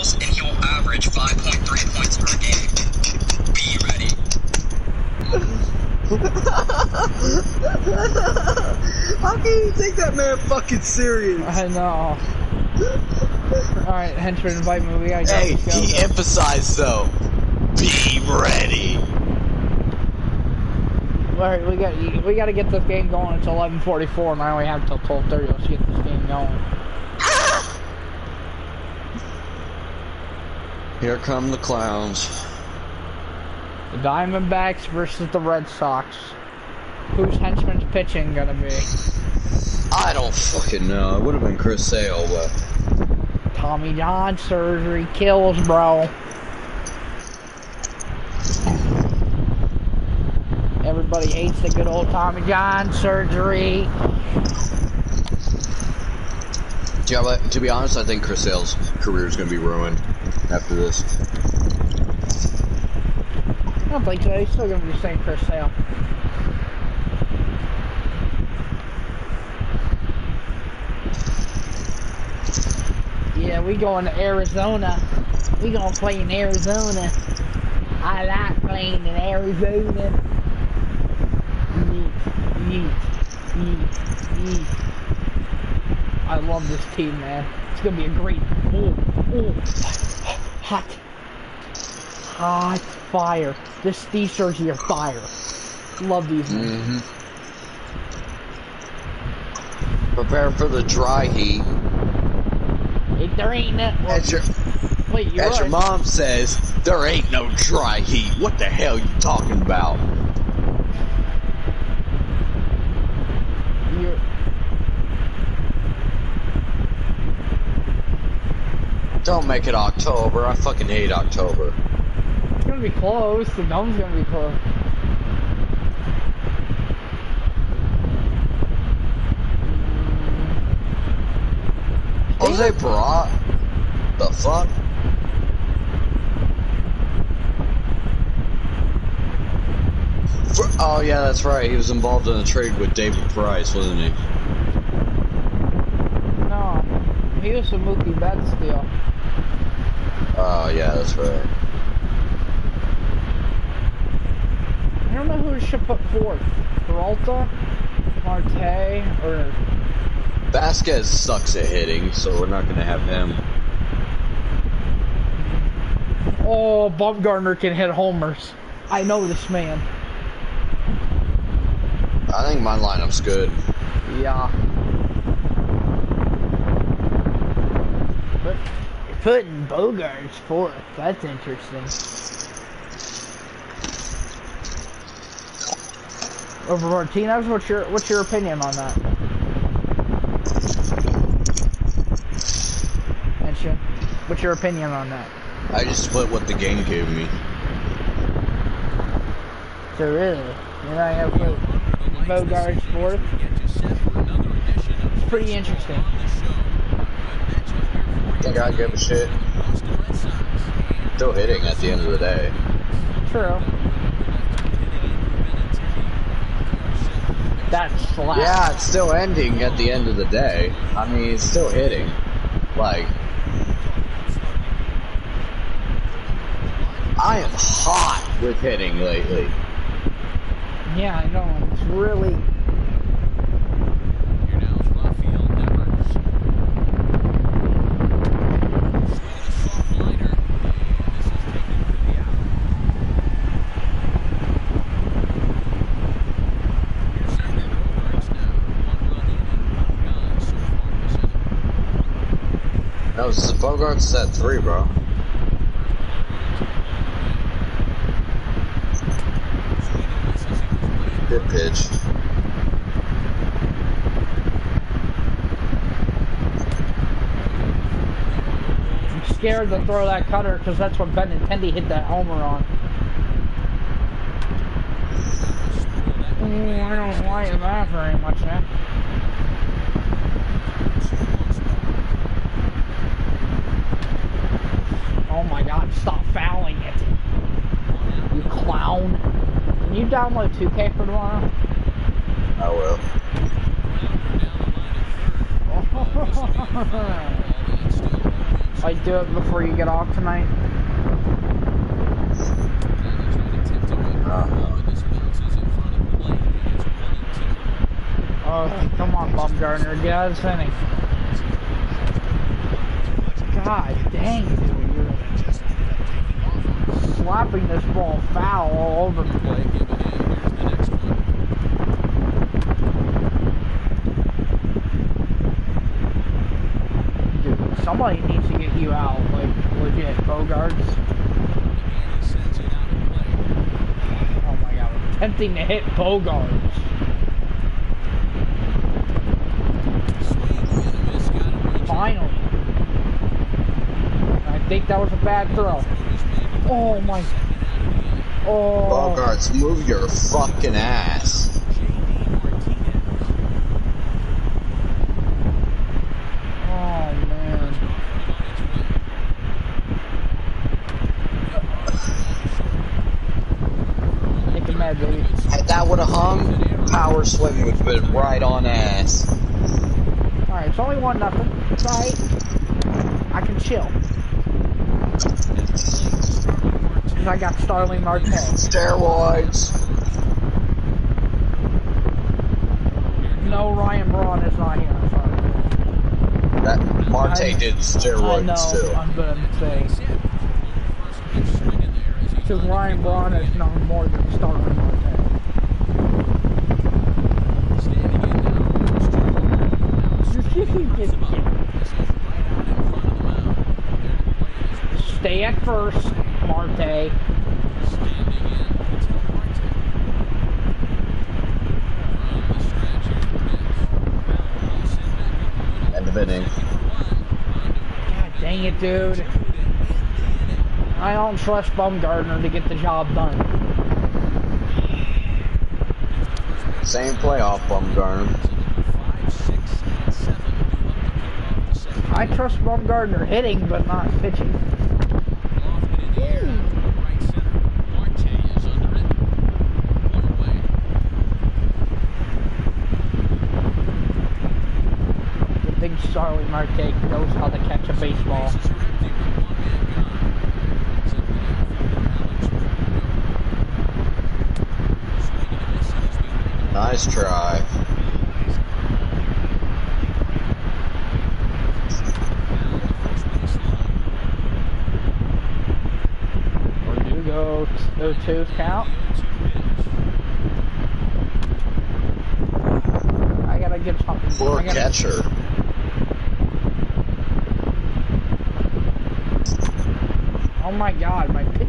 goals, and he will average 5.3 points per game. Be ready. How can you take that man fucking serious? I know. Alright, henchman, invite me. We gotta go. Hey, Let's go. he emphasized though. Be ready. Alright, we got we got to get this game going. It's 11:44, and I only have till 12:30. Let's get this game going. Here come the clowns. The Diamondbacks versus the Red Sox. Whose henchman's pitching gonna be? I don't fucking know. It would have been Chris Sale, but Tommy John surgery kills, bro. Everybody hates the good old Tommy John surgery. yeah, but to be honest, I think Chris Sale's career is gonna be ruined after this. I don't think so. He's still gonna be the same Chris Sale. Yeah, we going to Arizona. We gonna play in Arizona. I like playing in Arizona. Yeet, yeet, yeet, yeet. I love this team, man. It's gonna be a great. Oh, oh, hot, hot fire. This these jerseys are fire. Love these. man. Mm-hmm. Prepare for the dry heat. If there ain't that, well, As your, wait, as your mom says, there ain't no dry heat. What the hell you talking about? You're, Don't make it October. I fucking hate October. it's gonna be close. The dome's gonna be close. Jose Barat? The fuck? For, oh yeah, that's right. He was involved in a trade with David Price, wasn't he? No, he was a Mookie Betts deal. Oh yeah, that's right. I don't know who should put fourth. Peralta, Marte, or Vasquez sucks at hitting, so we're not gonna have him. oh, Bumgarner can hit homers. I know this man. I think my lineup's good. Yeah. But putting Bogaerts fourth. That's interesting. Over Martinez, what's your what's your opinion on that? Mention. What's your opinion on that? I just split what the game gave me. So really, you're not gonna put Bogaerts fourth? It's pretty interesting. Think I give a shit. Still hitting at the end of the day. True. That's slap. Yeah, it's still ending at the end of the day. I mean, it's still hitting. Like, I am hot with hitting lately. Yeah, I know. It's really. No, Bogart's set three, bro. Good pitch. I'm scared to throw that cutter because that's what Benintendi hit that homer on. Mm, I don't like that very much, man. Oh my god, stop fouling it. You clown. Can you download 2K for tomorrow? I will. Like, do it before you get off tonight. Oh, come on, Bumgarner, get out of the inning. God dang, slapping this ball foul all over the place. Dude, somebody needs to get you out, like, legit, Bogaerts. Oh my god, I'm attempting to hit Bogaerts. Finally. I think that was a bad throw. Oh my. Oh. oh Bogaerts, move your fucking ass. Oh man. Make him mad, baby. If that would have hung, power swing would have been right on ass. Alright, it's only one nothing. It's alright. I can chill. Cause I got Starling Marte. Steroids. No, Ryan Braun is not here. Sorry. That Marte I- did I know. too. I'm gonna say. Because Ryan Braun is known more than Starling Marte. Stay at first, End of inning. God dang it, dude. I don't trust Bumgarner to get the job done. Same playoff Bumgarner. I trust Bumgarner hitting, but not pitching. The Starling Marte knows how to catch a baseball. Nice try. Or do go two count. I gotta get something. Poor gotta, catcher. Oh my god, my pitch.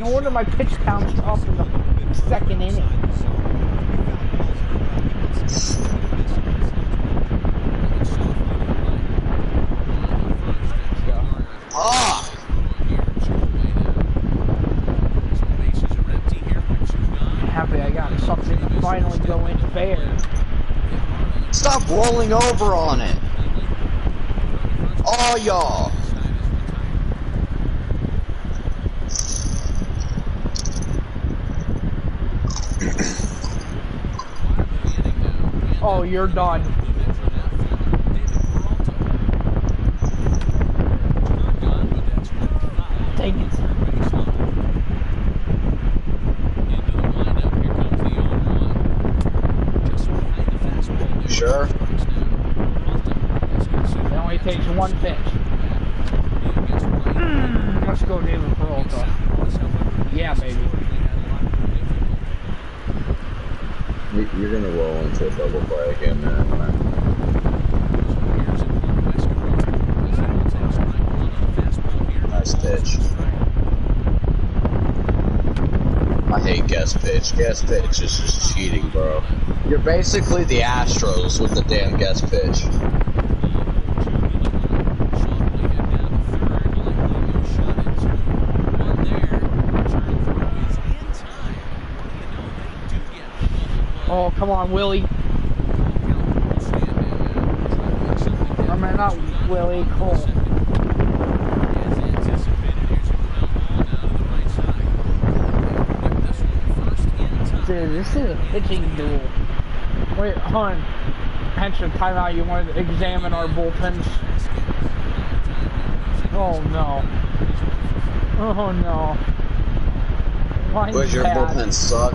No wonder my pitch count's up in the second inning. Ah! Happy I got something to finally go in fair. Stop rolling over on it. All y'all. Oh, you're done. Dang it. You sure? It only takes one pitch. Mm, let's go David Peralta. Yeah, baby. You- You're gonna roll into a double play again, man. Nice pitch. I hate guest pitch. Is just cheating, bro. You're basically the Astros with the damn guest pitch. Oh, come on, Willie. Oh, I mean, not Willie, Cole. Dude, this is a pitching duel. Wait, hold on. Hence the timeout, you want to examine our bullpens? Oh no. Oh no. Mine's Where's your bad. bullpen suck?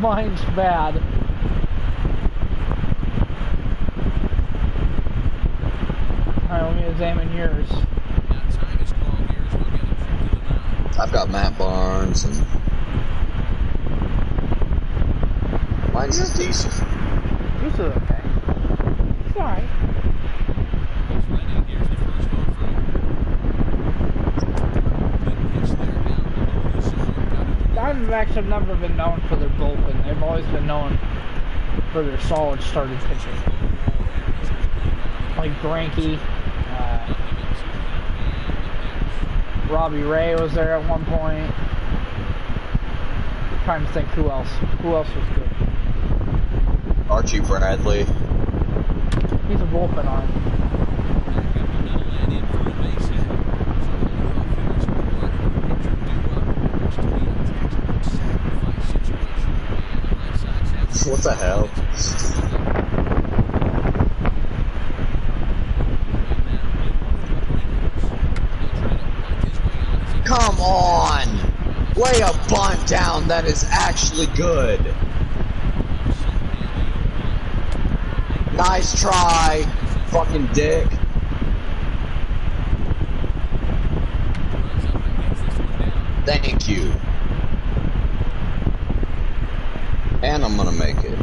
Mine's bad. Alright, let me examine yours. I've got Matt Barnes and mine's is decent. Yours is okay. It's alright. Diamondbacks have never been known for their bullpen. They've always been known for their solid starting pitching. Like Greinke, uh, Robbie Ray was there at one point. trying to think who else. Who else was good? Archie Bradley. He's a bullpen arm. What the hell? Come on! Lay a bunt down that is actually good. Nice try, fucking dick. Thank you. And I'm gonna make it.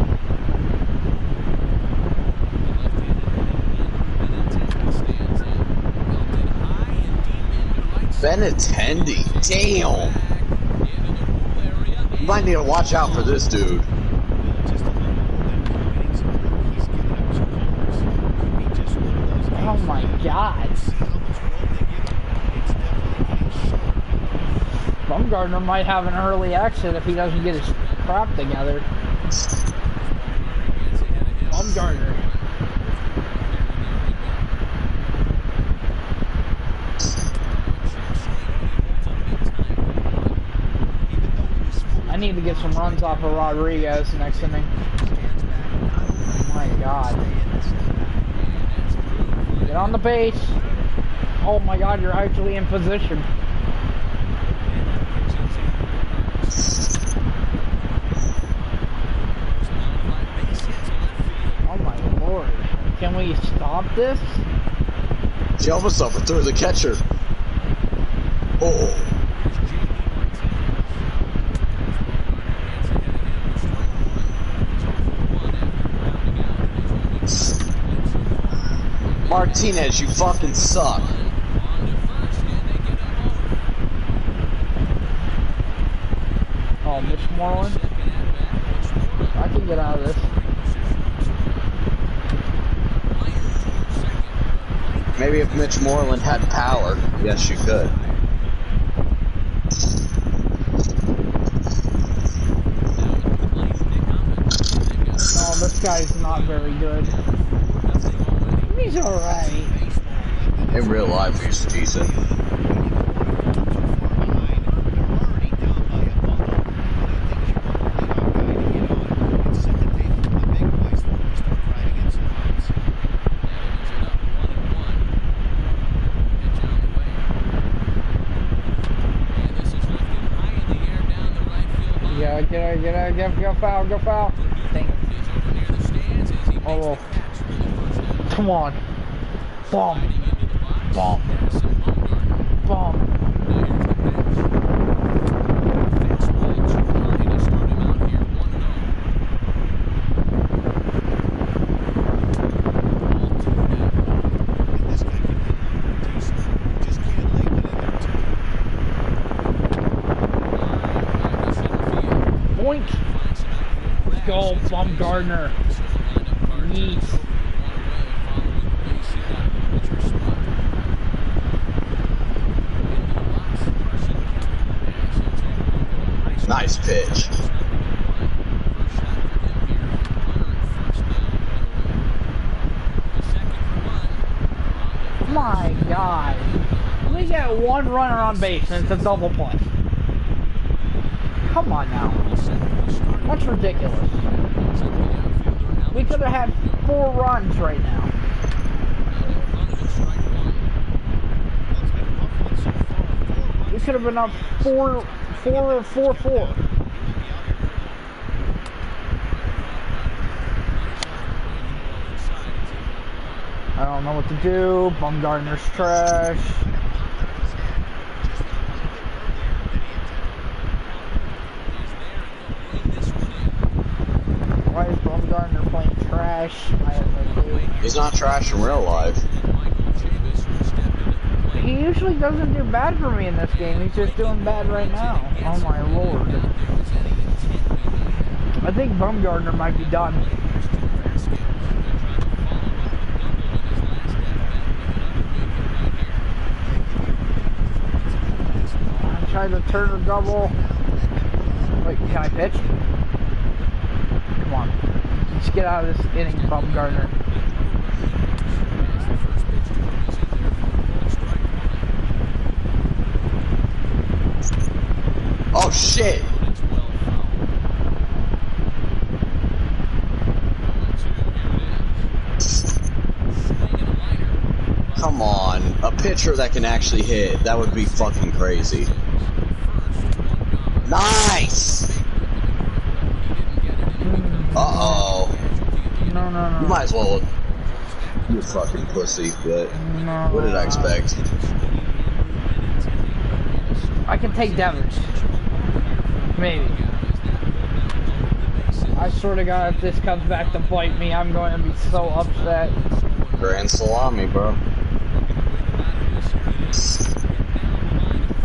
Benintendi, damn. You might need to watch out for this dude. Oh my god. Bumgarner might have an early exit if he doesn't get his crap together. Bumgarner. I need to get some runs off of Rodriguez next inning. Oh my god. Get on the base. Oh my god, you're actually in position. Oh my lord. Can we stop this? She almost overthrew the catcher. Oh. Martinez, you fucking suck. Oh, Mitch Moreland? I can get out of this. Maybe if Mitch Moreland had power, yes, you could. Oh, this guy's not very good. He's alright. In real life, he's decent. Yeah, get out, get out, get, go foul, go foul. Dang it. Oh, come on. Bomb. Bomb. Bomb. Boink. Let's go, Bumgarner. Yeet. Nice pitch. My God. At We get one runner on base and it's a double play. Come on now. That's ridiculous. We could have had four runs right now. We could have been up four, four or four, four. I don't know what to do. Bumgarner's trash. Why is Bumgarner playing trash? He's not trash in real life. He doesn't do bad for me in this game. He's just doing bad right now. Oh my lord. I think Bumgarner might be done. I tried to turn a double. Wait, can I pitch? Come on. Let's get out of this inning, Bumgarner. Oh shit! Come on, a pitcher that can actually hit. That would be fucking crazy. Nice! Uh oh. No, no, no. You might as well. You fucking pussy, but no. what did I expect? I can take damage. Maybe. I swear to God, if this comes back to bite me, I'm going to be so upset. Grand salami, bro.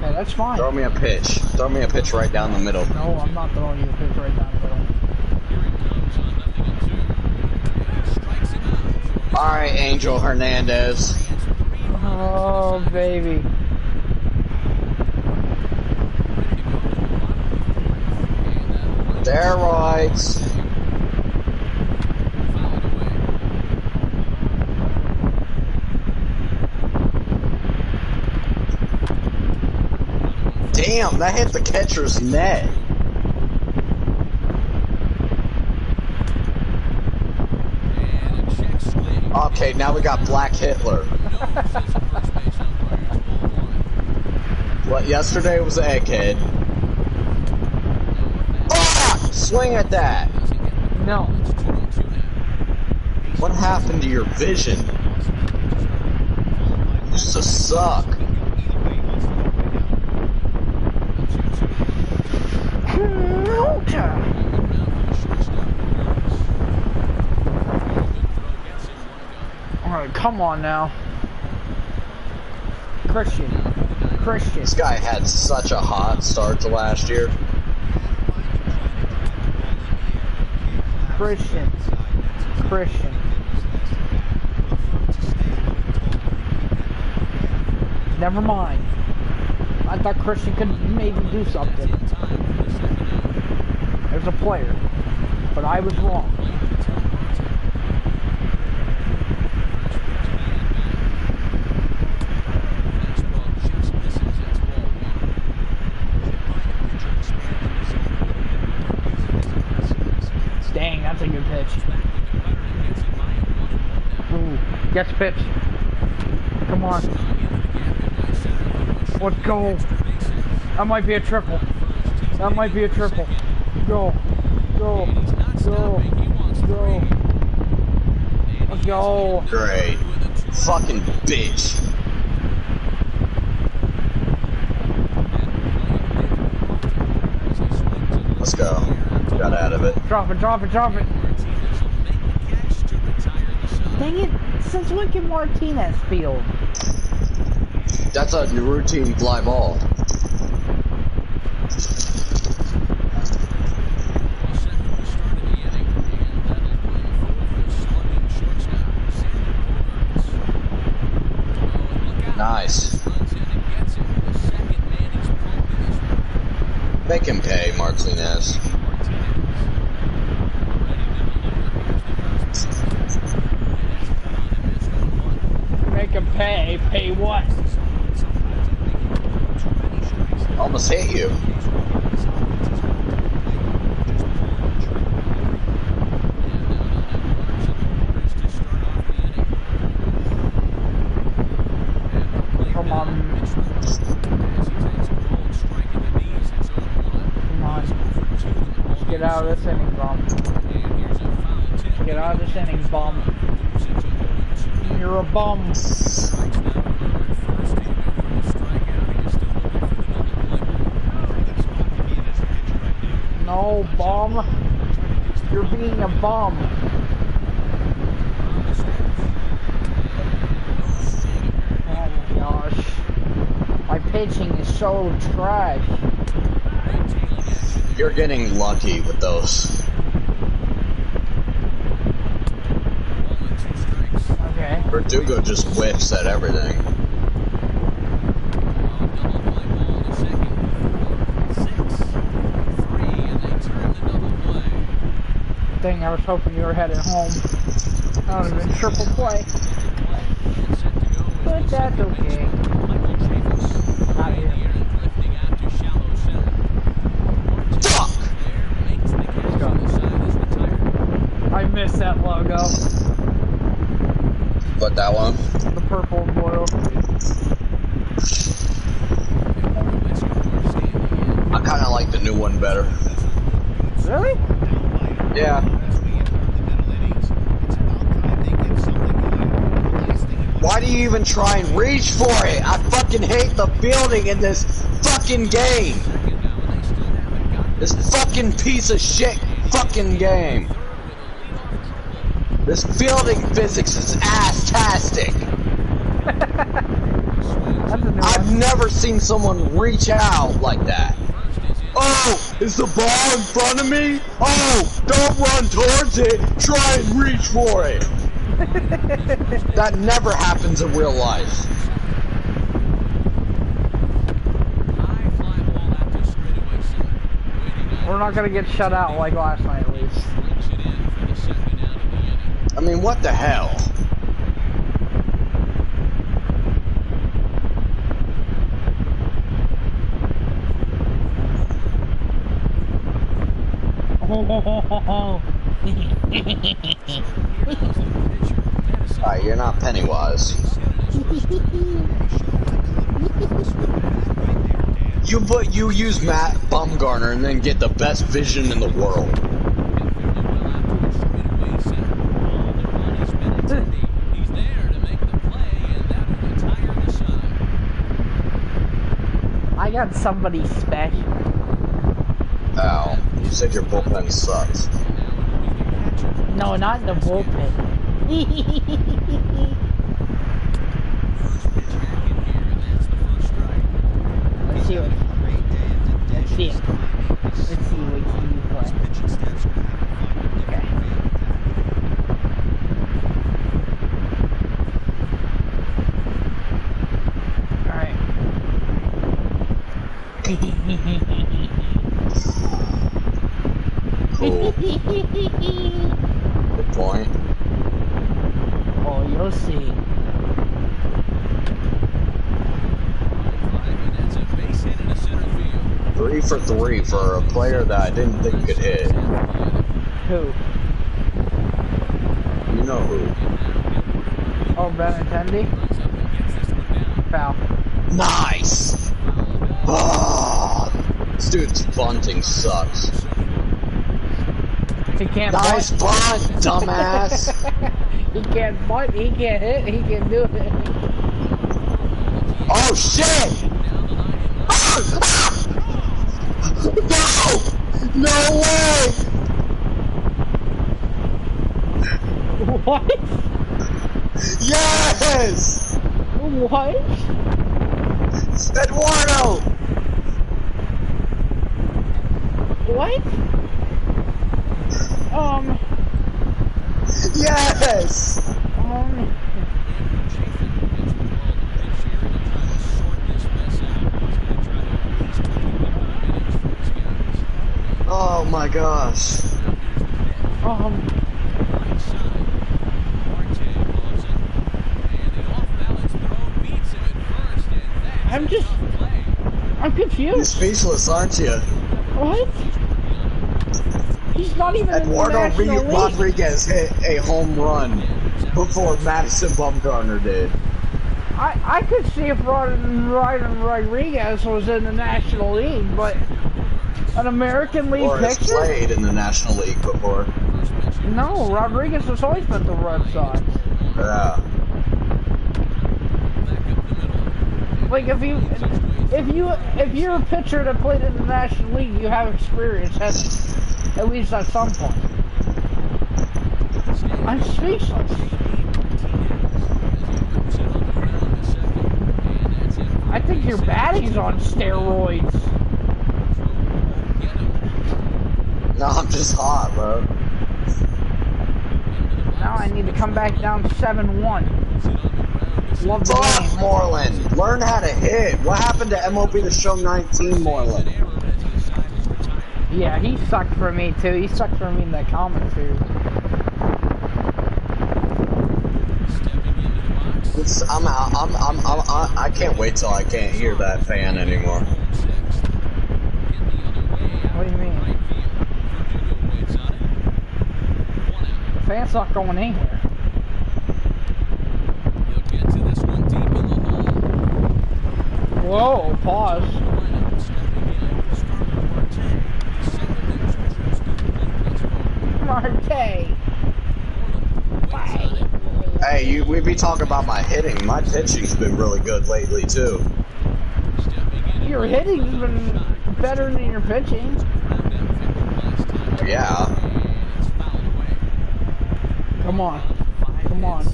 Okay, that's fine. Throw me a pitch. Throw me a pitch right down the middle. No, I'm not throwing you a pitch right down the middle. Alright, Angel Hernandez. Oh, baby. Steroids. Damn, that hit the catcher's net. Okay, now we got Black Hitler. What, yesterday was Egghead. Ah! Swing at that! No. What happened to your vision? You suck. Alright, come on now. Christian. Christian. This guy had such a hot start to last year. Christian. Christian. Never mind. I thought Christian could maybe do something. As a player. But I was wrong. Dang, that's pitch. Ooh, gets pitch. Come on. Let's go. That might be a triple. That might be a triple. Go. Go. Go. Go. Let's go. Great. Fucking bitch. Let's go. Got out of it. Drop it, drop it, drop it. Dang it. Since when can Martinez field? That's a routine fly ball. Nice. Make him pay, Martinez. Make him pay. Pay what? Almost hit you. Come on. Get out of this inning, bomb. Get out of this inning, bomb. You're a bum. No, bomb. You're being a bum. Oh my gosh. My pitching is so trash. You're getting lucky with those. Okay. Verdugo just whiffs at everything. Dang, I was hoping you were headed home. That would have been triple play. But that's okay. Not here. Fuck! I missed that logo. But that one? The purple and blue. I kinda like the new one better. Really? Yeah. Why do you even try and reach for it? I fucking hate the building in this fucking game. This fucking piece of shit fucking game. This fielding physics is ass-tastic. That's a new I've never seen someone reach out like that. Oh, is the ball in front of me? Oh, don't run towards it. Try and reach for it. that never happens in real life. We're not gonna get shut out like last night, at least. I mean, what the hell? Alright, you're not Pennywise. You put you use Matt Bumgarner and then get the best vision in the world. I got somebody special. You said your bullpen sucks. No, not the bullpen. Let's see what. Let's see it. Let's see what you play. Okay. Alright. Cool. Good point. oh, you'll see. Three for a player that I didn't think could hit. Who? You know who. Oh, Benintendi? Foul. Nice! Oh, this dude's bunting sucks. He can't Nice bunt. bunt, dumbass! he can't bunt. He can't hit. He can do it. Oh shit! No! No way! What? Yes! What? Eduardo! What? Um. Yes! Um. Oh my gosh. Um. I'm just. I'm You're confused. speechless, aren't you? What? He's not even Eduardo in the Re- National League. Rodriguez hit a home run before Madison Bumgarner did. I, I could see if Rod, Ryan Rodriguez was in the National League, but An American League or pitcher? played in the National League before. No, Rodriguez has always been the Red Sox. Yeah. Like if you, if you, if you're a pitcher that played in the National League, you have experience at, at least at some point. I'm speechless. I think your batting's on steroids. No, I'm just hot, bro. Now I need to come back down 7-1. Love the game. Moreland. Learn how to hit. What happened to MOP The Show 19 Moreland? Yeah, he sucked for me too. He sucked for me in the comments too. It's, I'm out. I'm, I'm, I'm, I, I can't wait till I can't hear that fan anymore. What do you mean? The fan's not going anywhere. Whoa, pause. Marte. Hey, you, we be talking about my hitting. My pitching's been really good lately too. Your hitting's been better than your pitching. Yeah. Come on. Come on.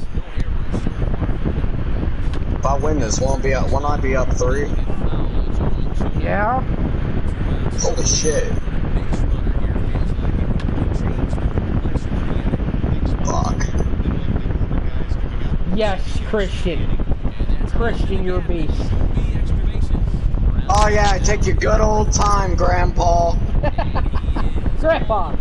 If I win this, won't be up. Won't I be up three? Yeah? Holy shit! Fuck. Yes, Christian. Christian, you're a beast. Oh yeah, take your good old time, Grandpa. Grandpa.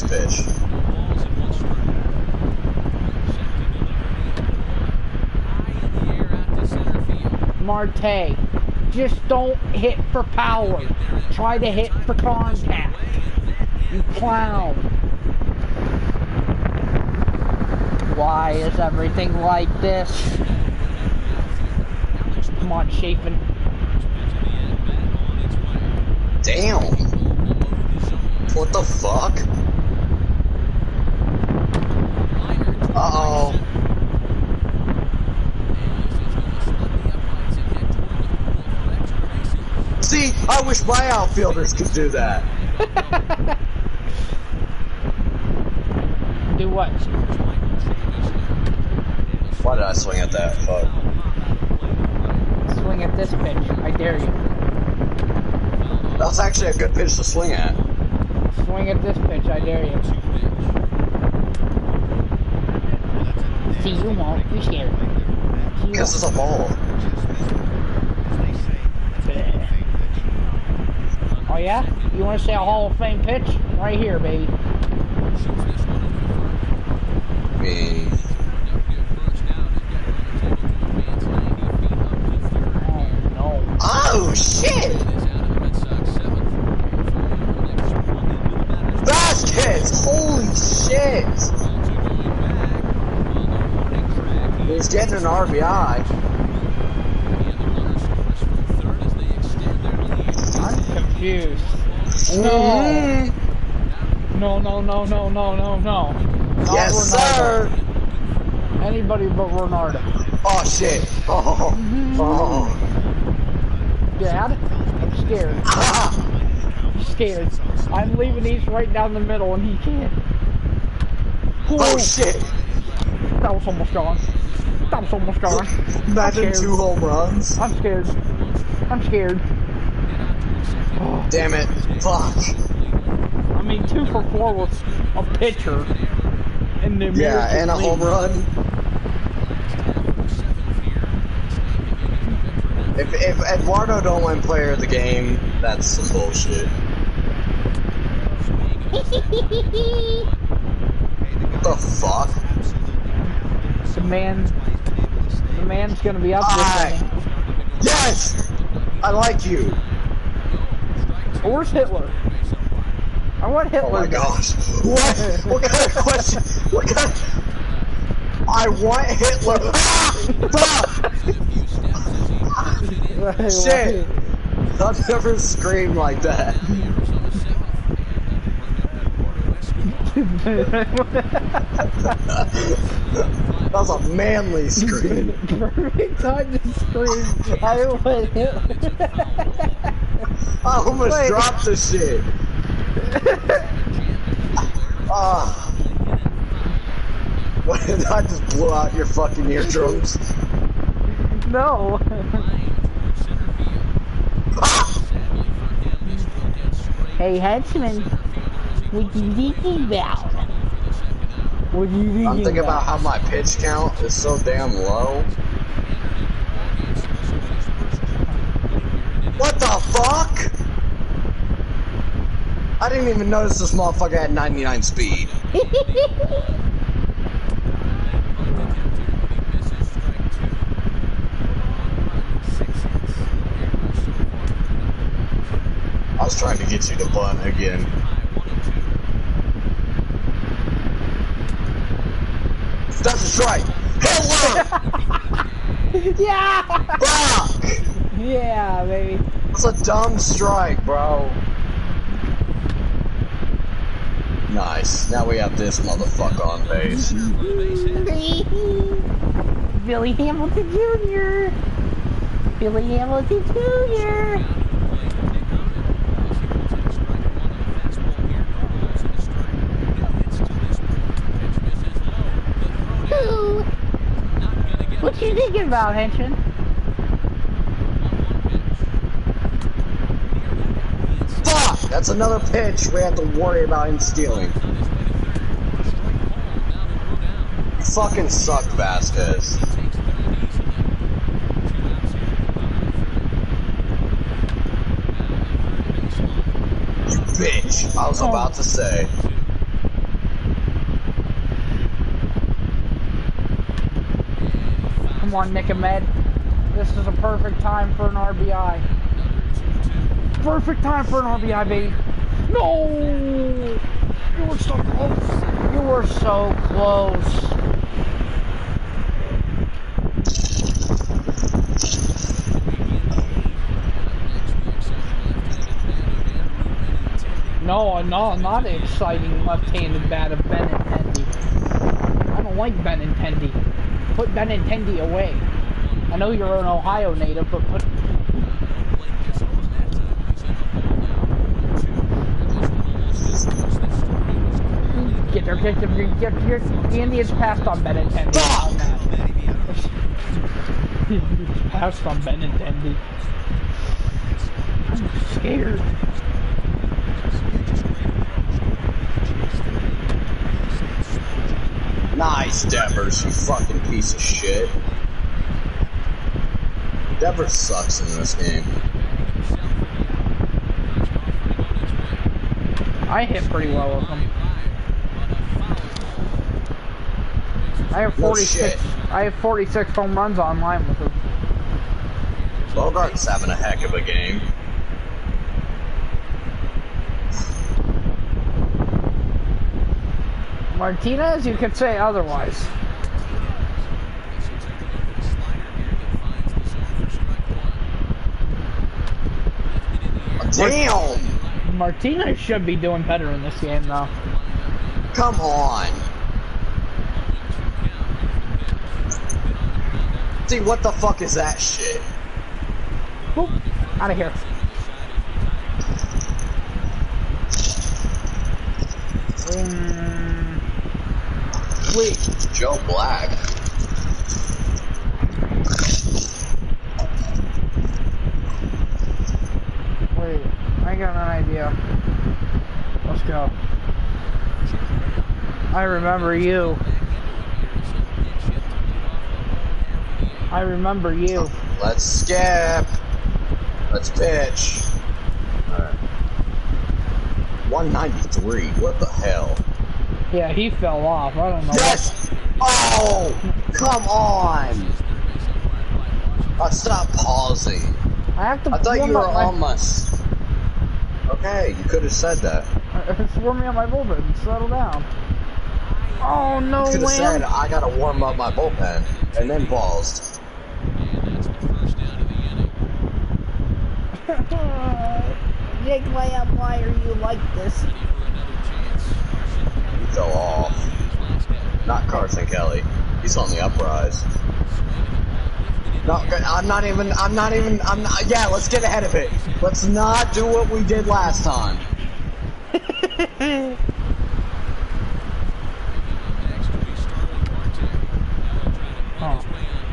Nice pitch. Marte. Just don't hit for power. Try to hit for contact. You clown. Why is everything like this? Come on, Chafin. Damn. What the fuck? See, I wish my outfielders could do that. Do what? Why did I swing at that? Fuck. Swing at this pitch. I dare you. That's actually a good pitch to swing at. Swing at this pitch. I dare you. See, you won't. You're scared. Because it's a ball. Oh yeah? You want to say a Hall of Fame pitch? Right here, baby. Mean, Oh no. oh shit! Vasquez! Holy shit! He's getting an RBI. I'm confused. No. Mhm. No, no, no, no, no, no, no. Not Yes, Ronaldo. sir! Anybody but Ronaldo. Oh shit! Oh, oh. Dad, I'm scared. Ah. I'm scared. I'm leaving these right down the middle and he can't. Oh Whoa, shit! That was almost gone. Was almost gone. Imagine two home runs. I'm scared. I'm scared. Oh, Damn it. Fuck. I mean, two for four with a pitcher. In the Yeah, and a home run. If, if Eduardo don't win player of the game, that's some bullshit. the fuck? The man, the man's gonna be up this Aye. Yes! I like you. Where's Hitler? I want Hitler. Oh my gosh. What? What kind of question? What kind of... I want Hitler. Shit. I've never screamed like that. That was a manly scream. Perfect time to scream. I went I almost Wait. dropped the shit. Ah. What did I just blow out your fucking eardrums? No. hey, henchman. What you thinking about? What you thinking I'm thinking about how my pitch count is so damn low. What the fuck? I didn't even notice this motherfucker had 99 speed. I was trying to get you to bunt again. That's a strike. Hitler! yeah! Yeah, baby. That's a dumb strike, bro. Nice. Now we have this motherfucker on base. Billy Hamilton Jr. Billy Hamilton Jr. Ooh. What you thinking about, Henchman? Fuck! That's another pitch we have to worry about him stealing. You fucking suck, Vasquez. You bitch. I was oh. about to say. Come on, Nick Ahmed. This is a perfect time for an RBI. Perfect time for an RBI, baby. No! You were so close. You were so close. No, no, not exciting left-handed bat of Benintendi. I don't like Benintendi. Put Benintendi away. I know you're an Ohio native, but put get there, get there, get there. The Indians passed on Benintendi. Fuck! passed on Benintendi. I'm scared. Nice, Devers, you fucking piece of shit. Devers sucks in this game. I hit pretty well with him. I have 46. shit. I have 46 home runs online with him. Bogaerts having a heck of a game. Martinez, you could say otherwise. Damn! Martinez should be doing better in this game, though. Come on! See, what the fuck is that shit? Boop, out of here. Um, Wait, Joe Black. wait, I got an idea. Let's go. I remember you. I remember you. Let's skip. Let's pitch. Alright. 193, what the hell? Yeah, he fell off. I don't know. Yes! Oh! Come on! Uh, stop pausing. I have to I thought you were my, almost. Okay, you could have said that. It's warming up my bullpen. Settle down. Oh no, Could have said I gotta warm up my bullpen and then paused. Jake Lamb, why are you like this? Off. Not Carson Kelly. He's on the uprise. No, I'm not even. I'm not even. I'm not. Yeah, let's get ahead of it. Let's not do what we did last time. Oh.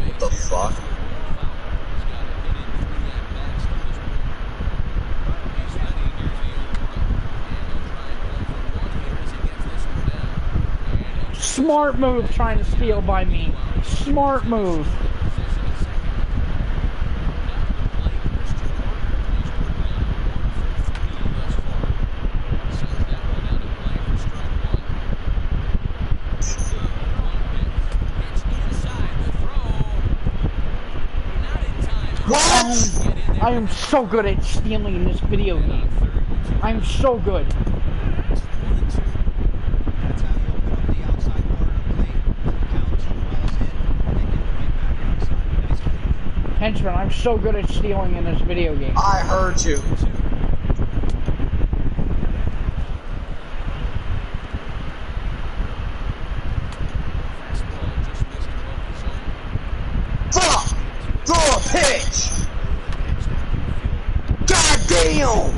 What the fuck? Smart move trying to steal by me. Smart move. What? I am so good at stealing in this video game. I'm so good. Henchman, I'm so good at stealing in this video game. I heard you. Fuck! Throw a pitch! God damn!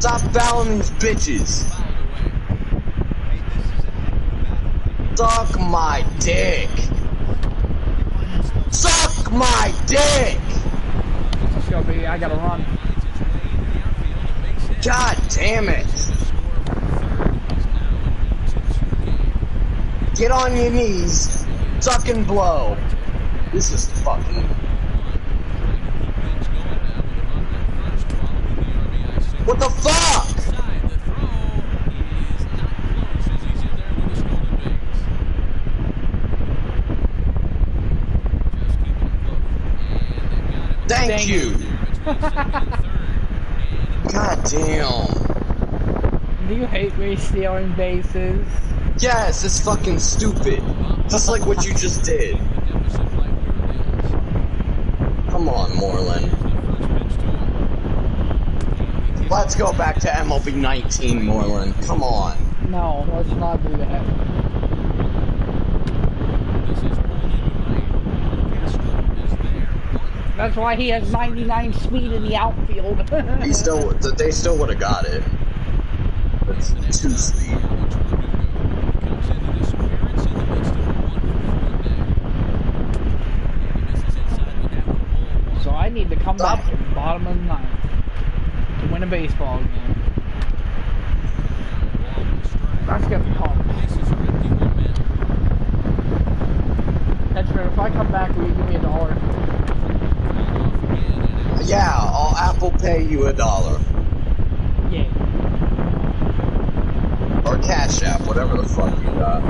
Stop fouling these bitches! Suck my dick! Suck my dick! Let's go, baby. I gotta run. God damn it! Get on your knees, suck and blow. This is fucking. What the fuck? Thank, Thank you. God damn. Do you hate me stealing bases? Yes, it's fucking stupid. Just like what you just did. Come on, Moreland. Let's go back to MLB 19, Moreland. Come on. No, let's not do that. That's why he has 99 speed in the outfield. He still, they still would have got it. It's so I need to come back at the bottom of the ninth to win a baseball game. Let's get the call. Henchman, if I come back, will you give me a dollar? Yeah, I'll Apple pay you a dollar. Yeah. Or Cash App, whatever the fuck you got.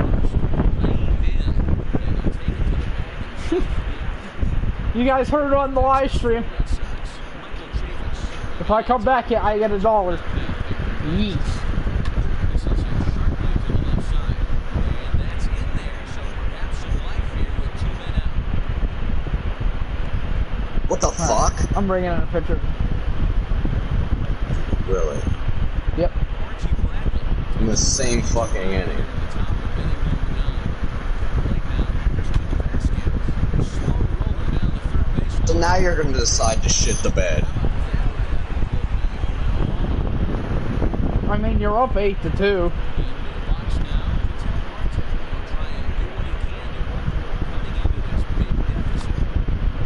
You guys heard it on the live stream. If I come back here, I get a dollar. Yeet. What the fuck? I'm bringing in a picture. Really? Yep. In the same fucking inning. So now you're gonna decide to shit the bed. I mean, you're up eight to two.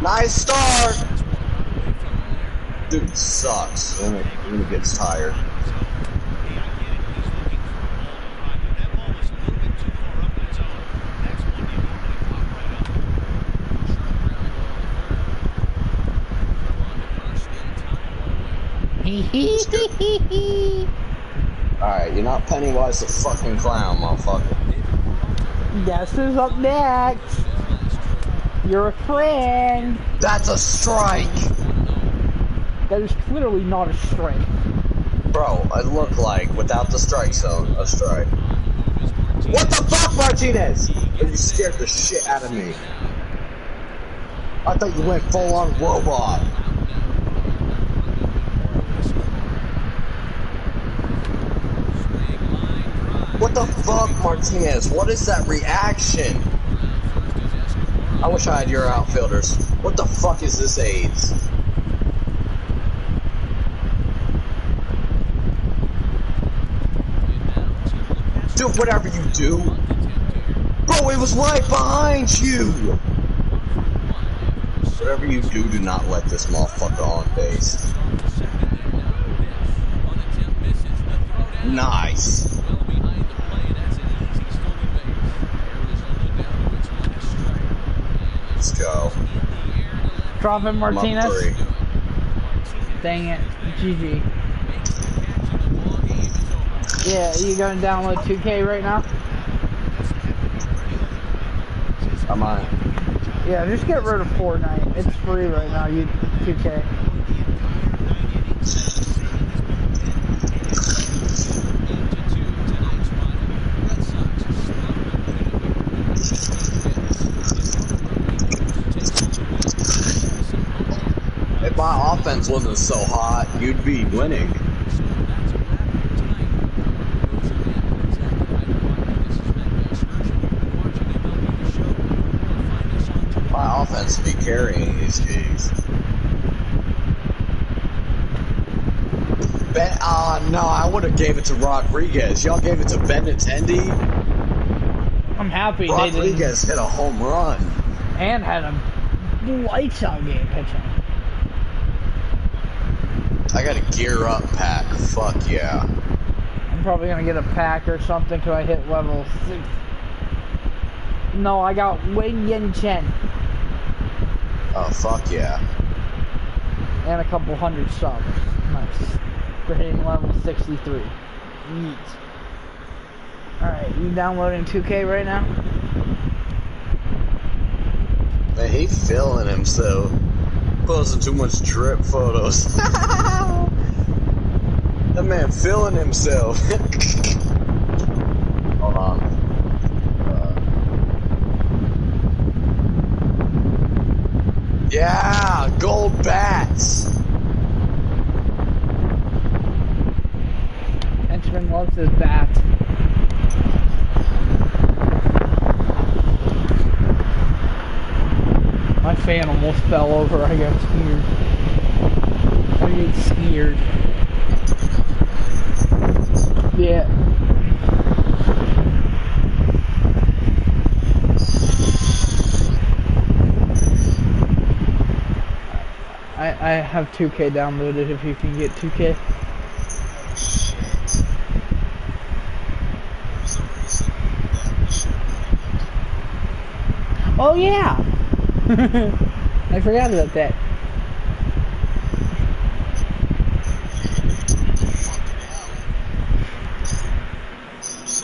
Nice start! Dude sucks when he gets tired. Alright, you're not Pennywise the fucking clown, motherfucker. Guess who's up next? You're a friend. That's a strike! That is clearly not a strike. Bro, Bro, I look like, without the strike zone, a strike. What the fuck, Martinez? You scared the shit out of me. I thought you went full on robot. What the fuck, Martinez? What is that reaction? I wish I had your outfielders. What the fuck is this AIDS? Do whatever you do. Bro, it was right behind you! Whatever you do, do not let this motherfucker on base. Nice. Let's go. Drop him, Martinez. Dang it. GG. Yeah, you gonna download 2K right now? I might. Yeah, just get rid of Fortnite. It's free right now, you 2K. If offense wasn't so hot, you'd be winning. My offense be carrying these games. Ben, uh, no, I would have gave it to Rodriguez. Y'all gave it to Benintendi. I'm happy. Rodriguez hit a home run. And had a lights out game pitching. I got a gear up pack. Fuck yeah. I'm probably gonna get a pack or something till I hit level six. No, I got Wei-Yin Chen Oh, fuck yeah. and a couple hundred subs. Nice. For hitting level 63. Neat. Alright, you downloading 2K right now? Man, he feeling himself. Posting too much trip photos. that man feeling himself. Hold on. Uh, yeah, gold bats. Henchman loves his bat. Fan almost fell over. I got scared. I get scared. Yeah. I, I have 2K downloaded if you can get 2K. Oh yeah! I forgot about that.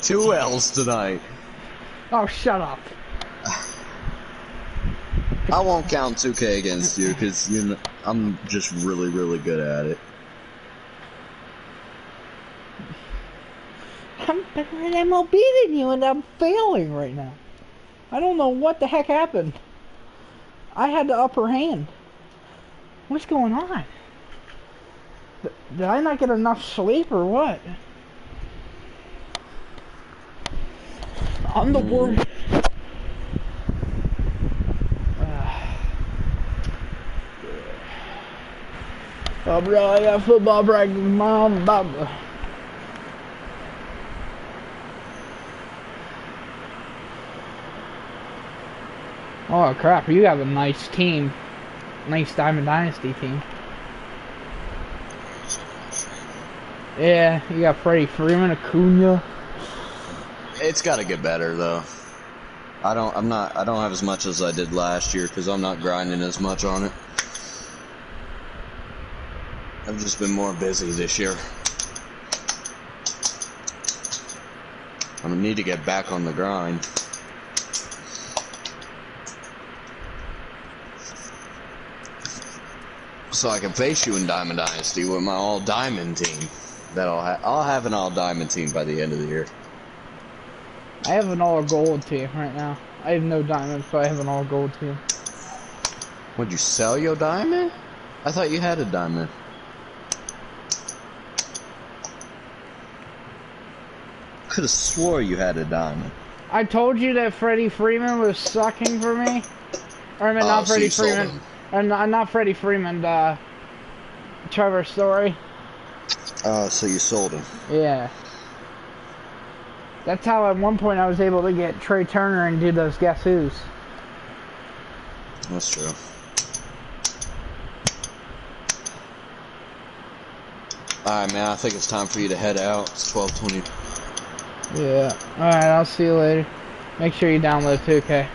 Two L's tonight. Oh, shut up. I won't count 2K against you because you know, I'm just really, really good at it. I'm better at MLB than you and I'm failing right now. I don't know what the heck happened. I had the upper hand. What's going on? Did I not get enough sleep or what? I'm the worst. Bro, I got football practice, mom. Oh crap, you have a nice team. Nice Diamond Dynasty team. Yeah, you got Freddie Freeman, Acuna. It's got to get better though. I don't. I'm not. I don't have as much as I did last year because I'm not grinding as much on it. I've just been more busy this year. I'm gonna need to get back on the grind. So I can face you in Diamond Dynasty with my all diamond team. that I'll have. I'll have an all diamond team by the end of the year. I have an all gold team right now. I have no diamonds, so I have an all gold team. Would you sell your diamond? I thought you had a diamond. Could have swore you had a diamond. I told you that Freddie Freeman was sucking for me. Or I mean, Oh, not so Freddie Freeman. Him. Or not, Freddie Freeman. Uh, Trevor Story. Oh, so you sold him. Yeah. That's how at one point I was able to get Trea Turner and do those guess who's. That's true. Alright, man, I think it's time for you to head out. It's 1220. Yeah. Alright, I'll see you later. Make sure you download 2K.